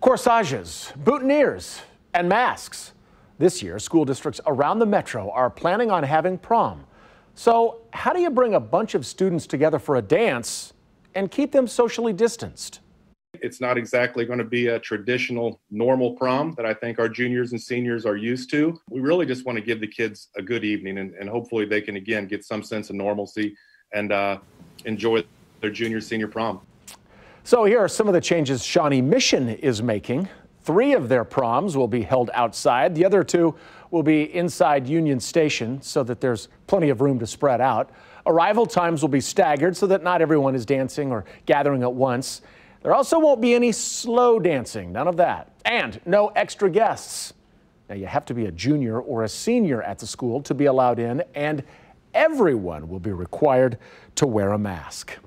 Corsages, boutonnieres, and masks. This year, school districts around the metro are planning on having prom. So, how do you bring a bunch of students together for a dance and keep them socially distanced? It's not exactly going to be a traditional normal prom that I think our juniors and seniors are used to. We really just want to give the kids a good evening and, and hopefully they can again get some sense of normalcy and uh, enjoy their junior senior prom. So here are some of the changes Shawnee Mission is making. Three of their proms will be held outside. The other two will be inside Union Station so that there's plenty of room to spread out. Arrival times will be staggered so that not everyone is dancing or gathering at once. There also won't be any slow dancing, none of that. And no extra guests. Now, you have to be a junior or a senior at the school to be allowed in, and everyone will be required to wear a mask.